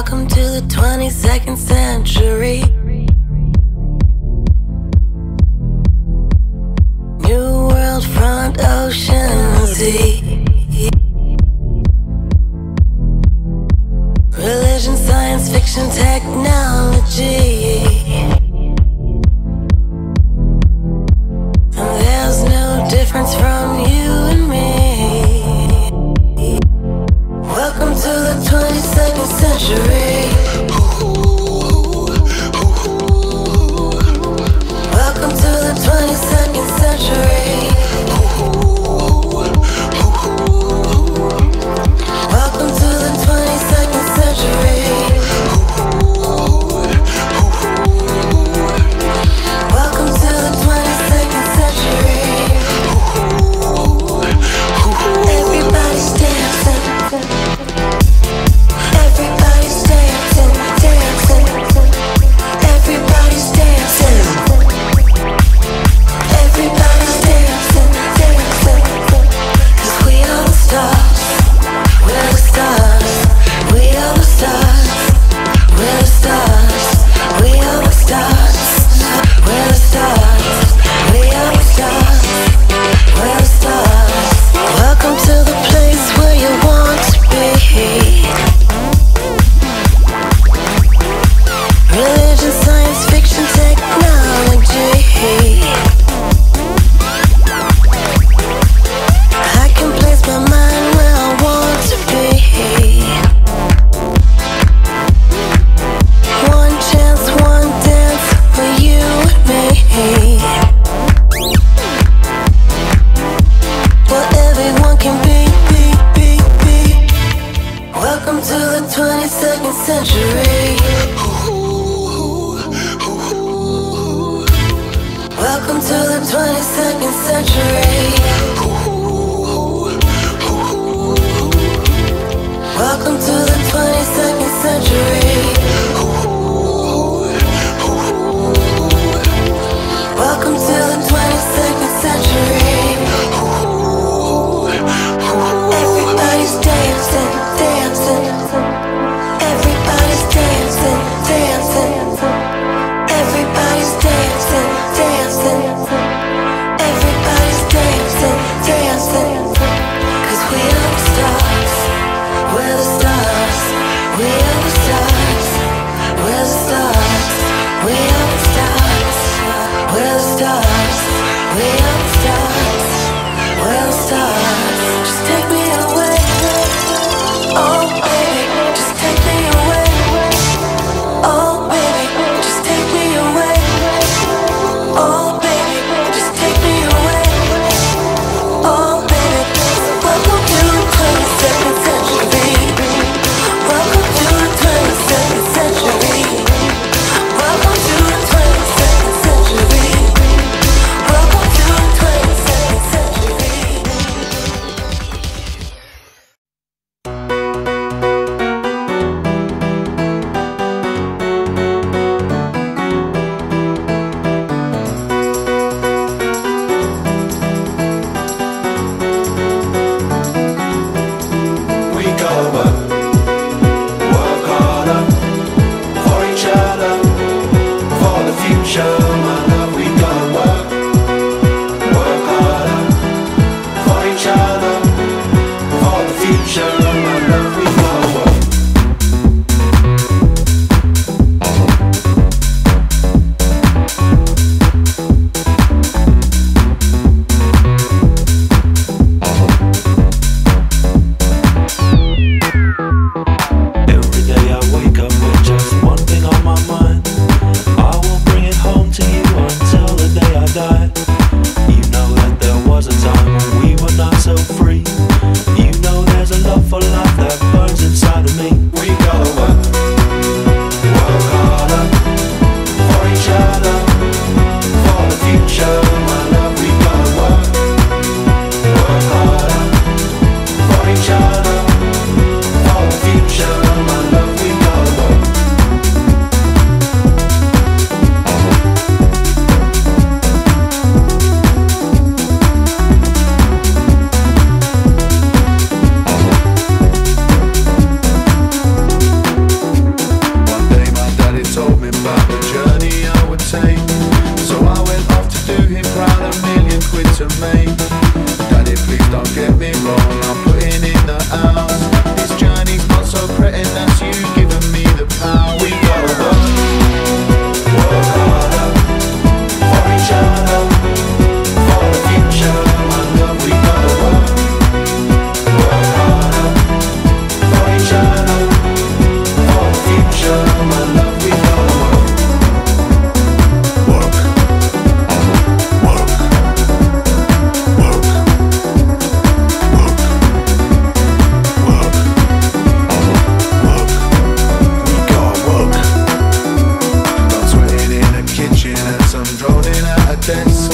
Welcome to the 22nd century. New world front, ocean, sea. Religion, science fiction, technology. Welcome to the 22nd century. Welcome to the 22nd century. sense.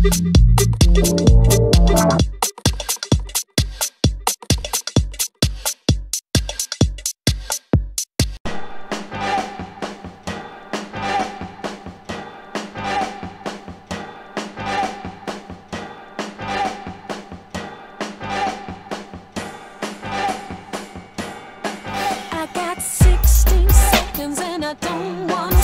I got 16 seconds and I don't wanna